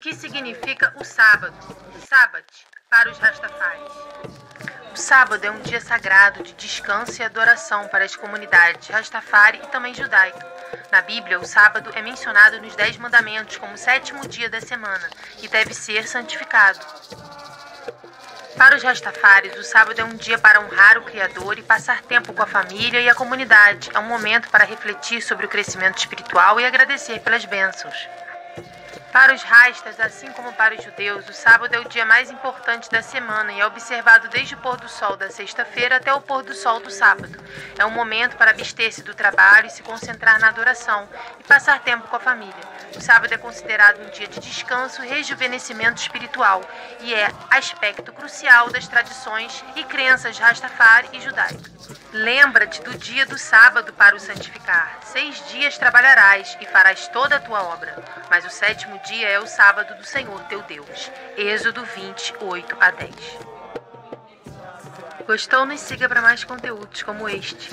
que significa o sábado, Sábado, para os Rastafaris. O sábado é um dia sagrado de descanso e adoração para as comunidades Rastafari e também judaico. Na Bíblia, o sábado é mencionado nos Dez Mandamentos como o sétimo dia da semana e deve ser santificado. Para os Rastafaris, o sábado é um dia para honrar o Criador e passar tempo com a família e a comunidade. É um momento para refletir sobre o crescimento espiritual e agradecer pelas bênçãos. Para os rastas, assim como para os judeus, o sábado é o dia mais importante da semana e é observado desde o pôr do sol da sexta-feira até o pôr do sol do sábado. É um momento para abster-se do trabalho e se concentrar na adoração e passar tempo com a família. O sábado é considerado um dia de descanso e rejuvenescimento espiritual e é aspecto crucial das tradições e crenças Rastafari e judaicas. Lembra-te do dia do sábado para o santificar. Seis dias trabalharás e farás toda a tua obra, mas o sétimo dia é o sábado do Senhor teu Deus. Êxodo 28 a 10. Gostou? Nos siga para mais conteúdos como este.